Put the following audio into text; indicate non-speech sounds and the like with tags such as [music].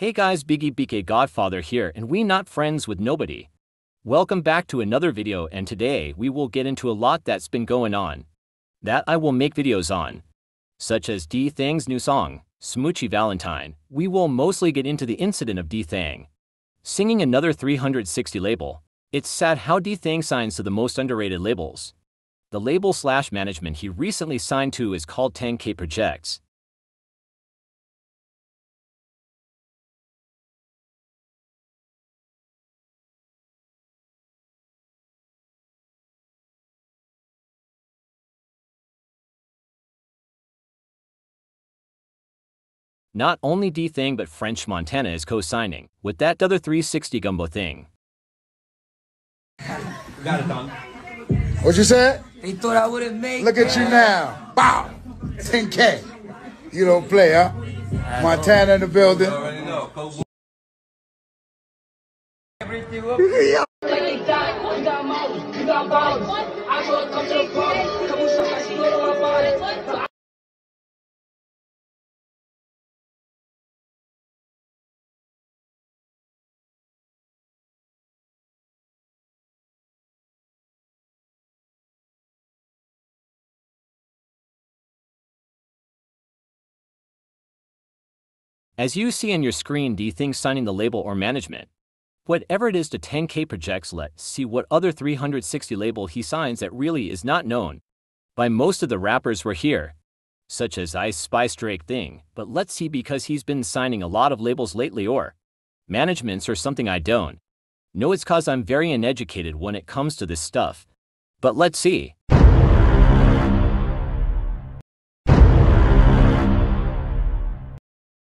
Hey guys, Biggie BK Godfather here, and we not friends with nobody. Welcome back to another video, and today we will get into a lot that's been going on. That I will make videos on. Such as D Thang's new song, Smoochy Valentine. We will mostly get into the incident of D Thang. Singing another 360 label. It's sad how D Thang signs to the most underrated labels. The label slash management he recently signed to is called 10K Projects. Not only D Thang but French Montana is co-signing, with that other 360 gumbo thing. Got it done. What you said? They thought I would have made Look at you now. Bow. 10K. You don't play, huh? Montana in the building. Already know. Coach everything up. [laughs] As you see on your screen, D Thang signing the label or management. Whatever it is to 10K projects, let's see what other 360 label he signs that really is not known by most of the rappers we're here, such as Ice Spice Drake Thing, but let's see because he's been signing a lot of labels lately or managements or something I don't. No, it's cause I'm very uneducated when it comes to this stuff. But let's see.